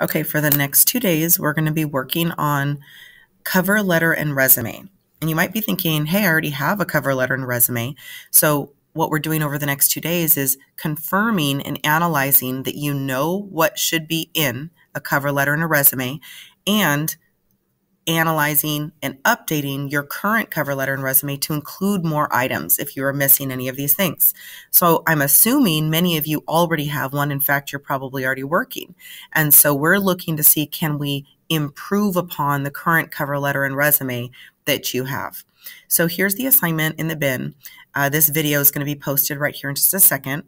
Okay, for the next two days, we're going to be working on cover letter and resume. And you might be thinking, hey, I already have a cover letter and resume. So, what we're doing over the next two days is confirming and analyzing that you know what should be in a cover letter and a resume and analyzing and updating your current cover letter and resume to include more items if you are missing any of these things. So I'm assuming many of you already have one. In fact, you're probably already working. And so we're looking to see can we improve upon the current cover letter and resume that you have. So here's the assignment in the bin. Uh, this video is going to be posted right here in just a second.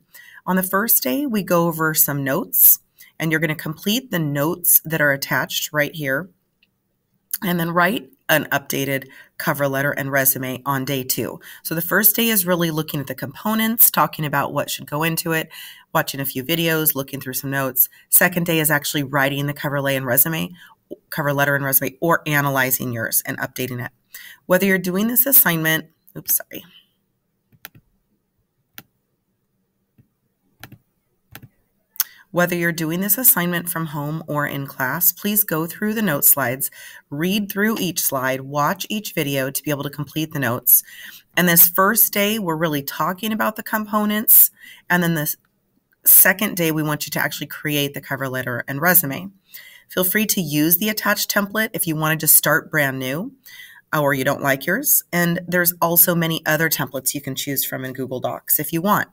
On the first day, we go over some notes, and you're going to complete the notes that are attached right here and then write an updated cover letter and resume on day two. So the first day is really looking at the components, talking about what should go into it, watching a few videos, looking through some notes. Second day is actually writing the cover letter and resume, cover letter and resume, or analyzing yours and updating it. Whether you're doing this assignment, oops, sorry. Whether you're doing this assignment from home or in class, please go through the note slides, read through each slide, watch each video to be able to complete the notes. And this first day, we're really talking about the components. And then this second day, we want you to actually create the cover letter and resume. Feel free to use the attached template if you wanted to start brand new or you don't like yours. And there's also many other templates you can choose from in Google Docs if you want.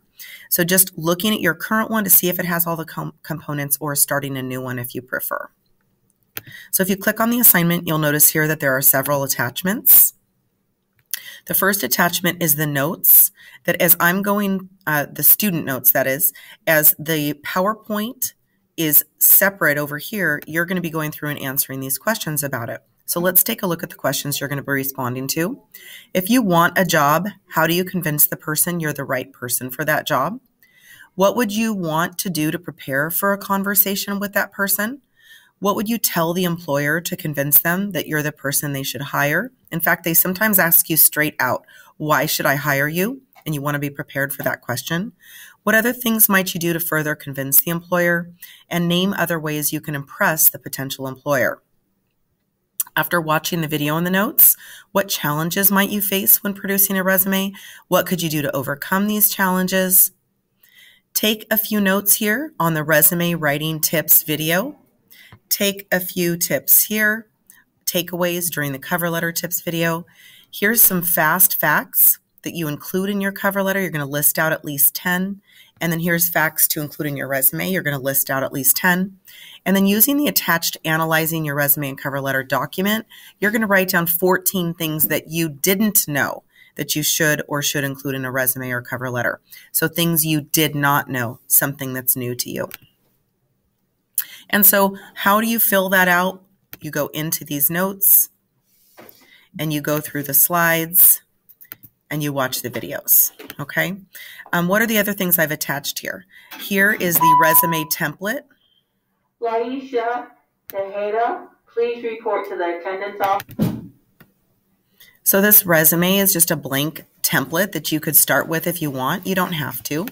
So just looking at your current one to see if it has all the com components or starting a new one if you prefer. So if you click on the assignment, you'll notice here that there are several attachments. The first attachment is the notes that as I'm going, uh, the student notes that is, as the PowerPoint is separate over here, you're going to be going through and answering these questions about it. So let's take a look at the questions you're going to be responding to. If you want a job, how do you convince the person you're the right person for that job? What would you want to do to prepare for a conversation with that person? What would you tell the employer to convince them that you're the person they should hire? In fact, they sometimes ask you straight out, why should I hire you? And you want to be prepared for that question. What other things might you do to further convince the employer? And name other ways you can impress the potential employer. After watching the video in the notes, what challenges might you face when producing a resume? What could you do to overcome these challenges? Take a few notes here on the resume writing tips video. Take a few tips here, takeaways during the cover letter tips video. Here's some fast facts that you include in your cover letter. You're going to list out at least 10. And then here's facts to include in your resume. You're going to list out at least 10. And then using the attached analyzing your resume and cover letter document, you're going to write down 14 things that you didn't know that you should or should include in a resume or cover letter. So things you did not know, something that's new to you. And so how do you fill that out? You go into these notes and you go through the slides and you watch the videos. Okay. Um, what are the other things I've attached here? Here is the resume template. Laisha Tejeda, please report to the attendance office. So this resume is just a blank template that you could start with if you want. You don't have to.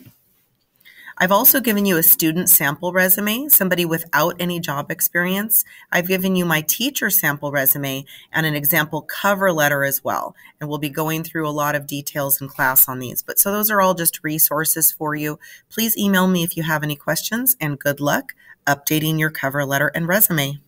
I've also given you a student sample resume, somebody without any job experience. I've given you my teacher sample resume and an example cover letter as well. And we'll be going through a lot of details in class on these. But so those are all just resources for you. Please email me if you have any questions and good luck updating your cover letter and resume.